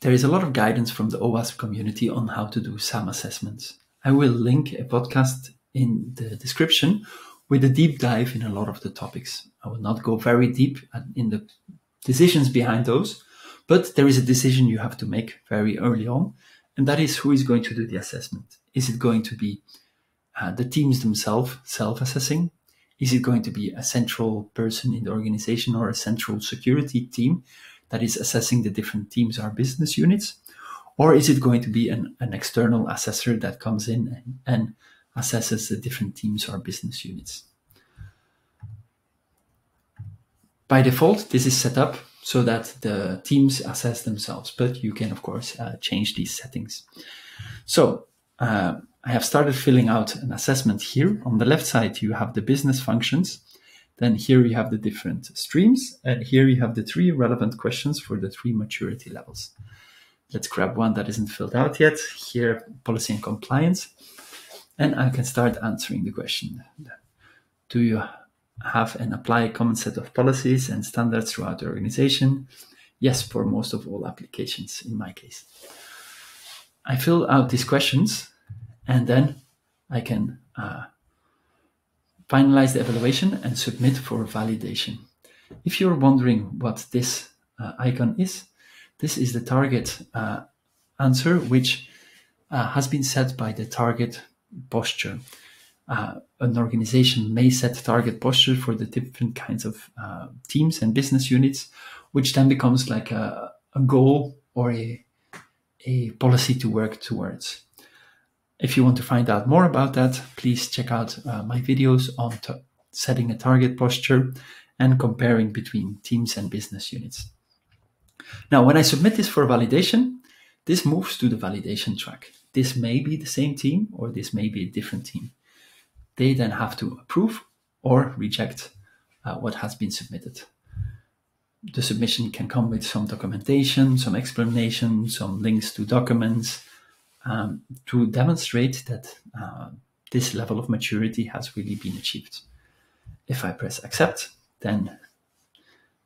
there is a lot of guidance from the OWASP community on how to do SAMM assessments. I will link a podcast in the description with a deep dive in a lot of the topics. I will not go very deep in the decisions behind those, but there is a decision you have to make very early on, and that is who is going to do the assessment. Is it going to be uh, the teams themselves self-assessing? Is it going to be a central person in the organization or a central security team that is assessing the different teams or business units? Or is it going to be an, an external assessor that comes in and, and assesses the different teams or business units? By default, this is set up so that the teams assess themselves, but you can, of course, uh, change these settings. So uh, I have started filling out an assessment here. On the left side, you have the business functions. Then here you have the different streams. And here you have the three relevant questions for the three maturity levels. Let's grab one that isn't filled out yet. Here, policy and compliance. And I can start answering the question. Do you have and apply a common set of policies and standards throughout the organization? Yes, for most of all applications in my case. I fill out these questions and then I can uh, finalize the evaluation and submit for validation. If you're wondering what this uh, icon is, this is the target uh, answer, which uh, has been set by the target posture uh, an organization may set target posture for the different kinds of uh, teams and business units, which then becomes like a, a goal or a, a policy to work towards. If you want to find out more about that, please check out uh, my videos on setting a target posture and comparing between teams and business units. Now, when I submit this for validation, this moves to the validation track. This may be the same team or this may be a different team. They then have to approve or reject uh, what has been submitted. The submission can come with some documentation, some explanation, some links to documents um, to demonstrate that uh, this level of maturity has really been achieved. If I press accept, then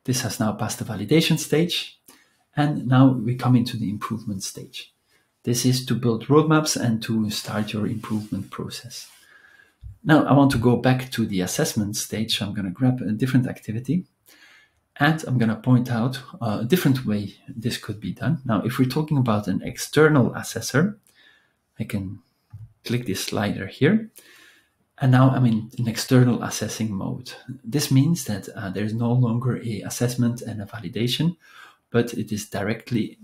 this has now passed the validation stage. And now we come into the improvement stage. This is to build roadmaps and to start your improvement process. Now I want to go back to the assessment stage. I'm going to grab a different activity and I'm going to point out a different way this could be done. Now, if we're talking about an external assessor, I can click this slider here. And now I'm in an external assessing mode. This means that uh, there's no longer a assessment and a validation, but it is directly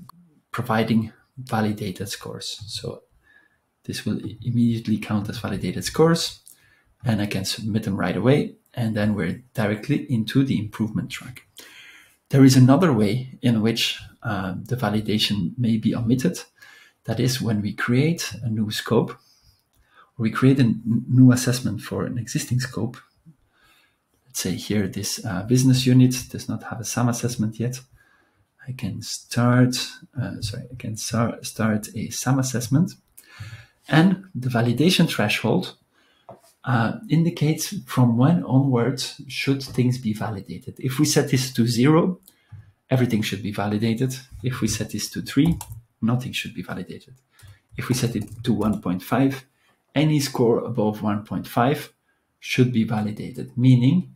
providing validated scores. So this will immediately count as validated scores and I can submit them right away. And then we're directly into the improvement track. There is another way in which uh, the validation may be omitted. That is when we create a new scope, or we create a new assessment for an existing scope. Let's say here this uh, business unit does not have a SAMM assessment yet. I can start, uh, sorry, I can start, start a SAMM assessment. And the validation threshold uh, indicates from when onwards should things be validated. If we set this to zero, everything should be validated. If we set this to three, nothing should be validated. If we set it to 1.5, any score above 1.5 should be validated, meaning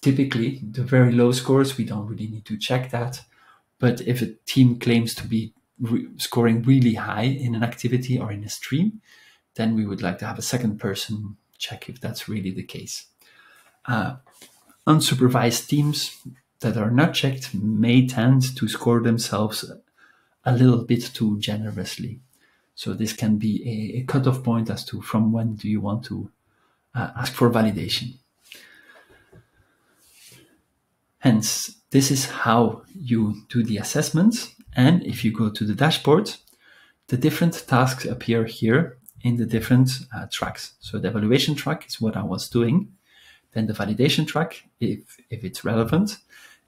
typically the very low scores, we don't really need to check that. But if a team claims to be re- scoring really high in an activity or in a stream, then we would like to have a second person check if that's really the case. Uh, unsupervised teams that are not checked may tend to score themselves a little bit too generously. So this can be a, a cutoff point as to from when do you want to uh, ask for validation. Hence, this is how you do the assessment. And if you go to the dashboard, the different tasks appear here in the different uh, tracks. So the evaluation track is what I was doing, then the validation track, if, if it's relevant,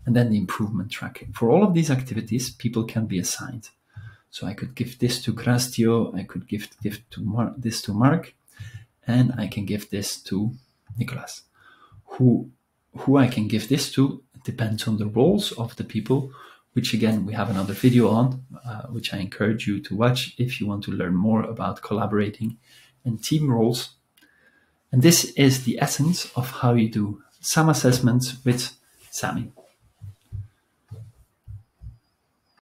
and then the improvement track. For all of these activities, people can be assigned. So I could give this to Grastio, I could give, give to Mar- this to Mark, and I can give this to Nicolas. Who, who I can give this to depends on the roles of the people, which again, we have another video on. uh, which I encourage you to watch if you want to learn more about collaborating and team roles. And this is the essence of how you do SAMM assessments with SAMMY.